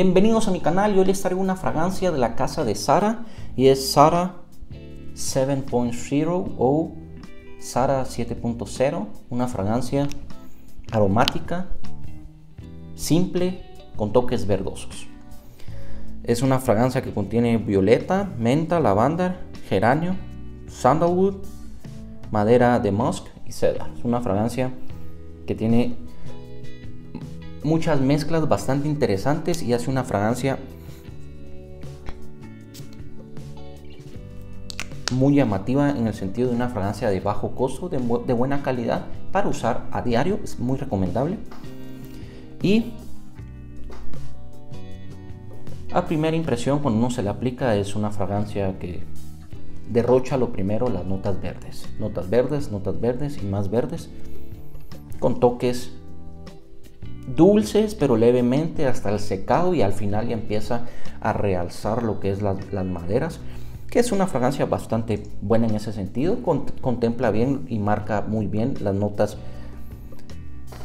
Bienvenidos a mi canal, yo les traigo una fragancia de la casa de Sara y es Sara 7.0 o Sara 7.0, una fragancia aromática, simple, con toques verdosos. Es una fragancia que contiene violeta, menta, lavanda, geranio, sandalwood, madera de musk y cedar. Es una fragancia que tiene muchas mezclas bastante interesantes y hace una fragancia muy llamativa en el sentido de una fragancia de bajo costo, de, buena calidad para usar a diario, es muy recomendable. Y a primera impresión cuando uno se la aplica es una fragancia que derrocha lo primero las notas verdes, notas verdes, notas verdes y más verdes, con toques dulces pero levemente hasta el secado y al final ya empieza a realzar lo que es las, maderas que es una fragancia bastante buena en ese sentido. Contempla bien y marca muy bien las notas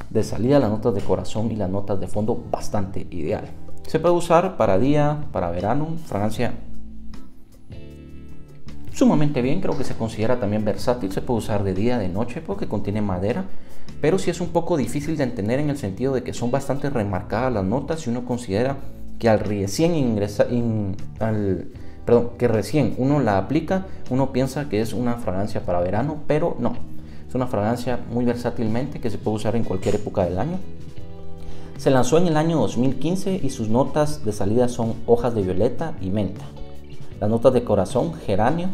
de salida las notas de corazón y las notas de fondo bastante ideal. Se puede usar para día para verano fragancia sumamente bien creo que se considera también versátil se puede usar de día de noche porque contiene madera pero sí es un poco difícil de entender en el sentido de que son bastante remarcadas las notas si uno considera que al recién ingresa, al, perdón, que recién uno la aplica, uno piensa que es una fragancia para verano, pero no. Es una fragancia muy versátilmente que se puede usar en cualquier época del año. Se lanzó en el año 2015 y sus notas de salida son hojas de violeta y menta. Las notas de corazón, geranio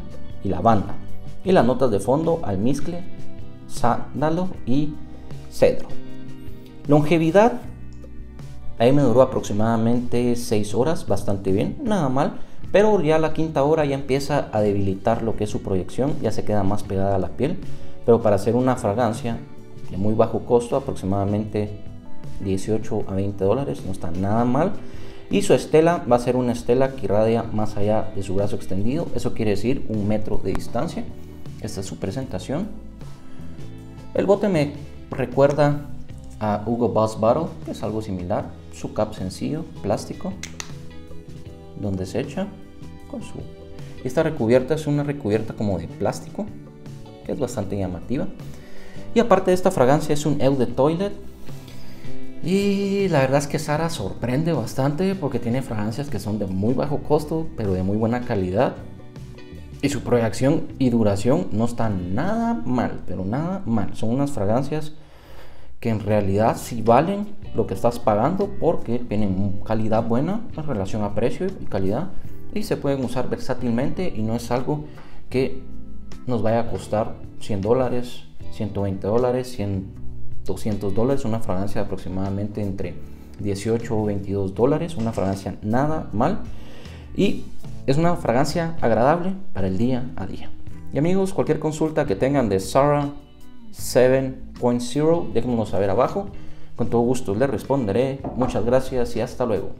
y lavanda. Y las notas de fondo, almizcle, sándalo y cedro. Longevidad, ahí me duró aproximadamente 6 horas, bastante bien, nada mal, pero ya la quinta hora ya empieza a debilitar lo que es su proyección, ya se queda más pegada a la piel, pero para hacer una fragancia de muy bajo costo, aproximadamente 18 a 20 dólares, no está nada mal. Y su estela va a ser una estela que irradia más allá de su brazo extendido, eso quiere decir un metro de distancia. Esta es su presentación. El bote me recuerda a Hugo Boss Bottle, que es algo similar. Su cap sencillo, plástico, donde se echa con su... Esta recubierta es una recubierta como de plástico, que es bastante llamativa. Y aparte de esta fragancia es un Eau de Toilet. Y la verdad es que Sara sorprende bastante porque tiene fragancias que son de muy bajo costo, pero de muy buena calidad. Y su proyección y duración no están nada mal, pero nada mal. Son unas fragancias que en realidad sí valen lo que estás pagando porque tienen calidad buena en relación a precio y calidad y se pueden usar versátilmente y no es algo que nos vaya a costar 100 dólares, 120 dólares, 100, 200 dólares, una fragancia de aproximadamente entre 18 o 22 dólares, una fragancia nada mal y es una fragancia agradable para el día a día. Y amigos, cualquier consulta que tengan de Sarah 7.0, déjenmelo saber abajo. Con todo gusto les responderé. Muchas gracias y hasta luego.